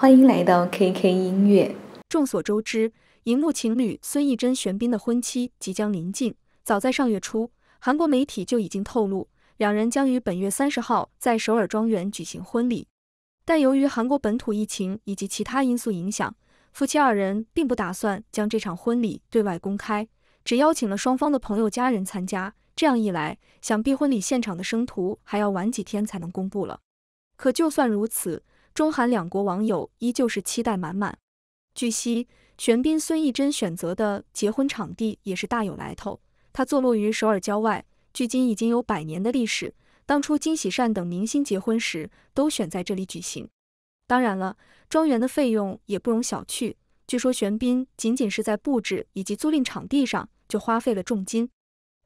欢迎来到 KK 音乐。众所周知，荧幕情侣孙艺珍、玄彬的婚期即将临近。早在上月初，韩国媒体就已经透露，两人将于本月三十号在首尔庄园举行婚礼。但由于韩国本土疫情以及其他因素影响，夫妻二人并不打算将这场婚礼对外公开，只邀请了双方的朋友、家人参加。这样一来，想必婚礼现场的生图还要晚几天才能公布了。可就算如此，中韩两国网友依旧是期待满满。据悉，玄彬孙艺珍选择的结婚场地也是大有来头，它坐落于首尔郊外，距今已经有百年的历史。当初金喜善等明星结婚时，都选在这里举行。当然了，庄园的费用也不容小觑，据说玄彬仅仅是在布置以及租赁场地上就花费了重金。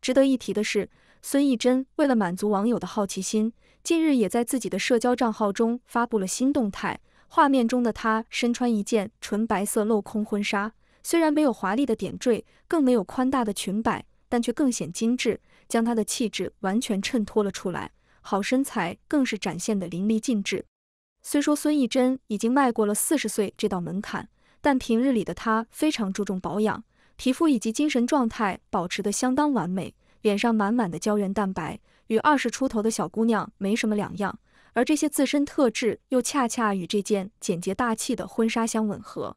值得一提的是，孙艺珍为了满足网友的好奇心，近日也在自己的社交账号中发布了新动态。画面中的她身穿一件纯白色镂空婚纱，虽然没有华丽的点缀，更没有宽大的裙摆，但却更显精致，将她的气质完全衬托了出来。好身材更是展现的淋漓尽致。虽说孙艺珍已经迈过了四十岁这道门槛，但平日里的她非常注重保养。皮肤以及精神状态保持得相当完美，脸上满满的胶原蛋白，与二十出头的小姑娘没什么两样。而这些自身特质又恰恰与这件简洁大气的婚纱相吻合。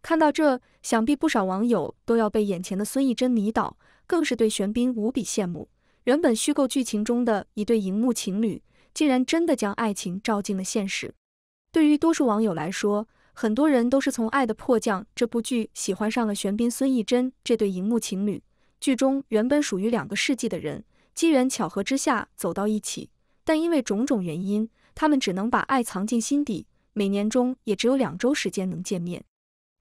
看到这，想必不少网友都要被眼前的孙艺珍迷倒，更是对玄彬无比羡慕。原本虚构剧情中的一对荧幕情侣，竟然真的将爱情照进了现实。对于多数网友来说，很多人都是从《爱的迫降》这部剧喜欢上了玄彬、孙艺珍这对荧幕情侣。剧中原本属于两个世纪的人，机缘巧合之下走到一起，但因为种种原因，他们只能把爱藏进心底，每年中也只有两周时间能见面。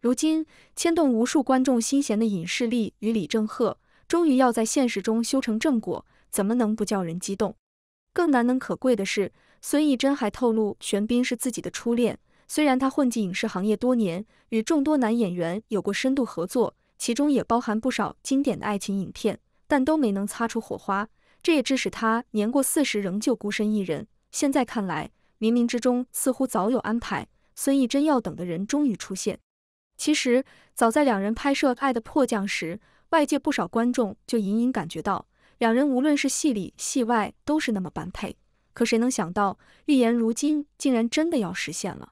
如今，牵动无数观众心弦的尹世莉与李正赫，终于要在现实中修成正果，怎么能不叫人激动？更难能可贵的是，孙艺珍还透露，玄彬是自己的初恋。虽然他混迹影视行业多年，与众多男演员有过深度合作，其中也包含不少经典的爱情影片，但都没能擦出火花。这也致使他年过四十仍旧孤身一人。现在看来，冥冥之中似乎早有安排，孙艺珍要等的人终于出现。其实，早在两人拍摄《爱的迫降》时，外界不少观众就隐隐感觉到，两人无论是戏里戏外都是那么般配。可谁能想到，预言如今竟然真的要实现了。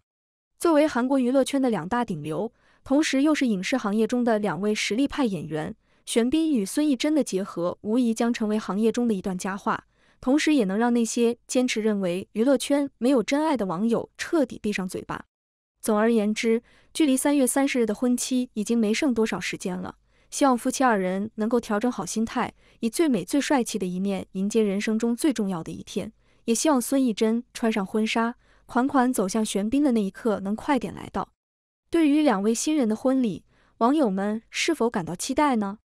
作为韩国娱乐圈的两大顶流，同时又是影视行业中的两位实力派演员，玄彬与孙艺珍的结合无疑将成为行业中的一段佳话，同时也能让那些坚持认为娱乐圈没有真爱的网友彻底闭上嘴巴。总而言之，距离三月三十日的婚期已经没剩多少时间了，希望夫妻二人能够调整好心态，以最美最帅气的一面迎接人生中最重要的一天，也希望孙艺珍穿上婚纱。款款走向玄彬的那一刻能快点来到。对于两位新人的婚礼，网友们是否感到期待呢？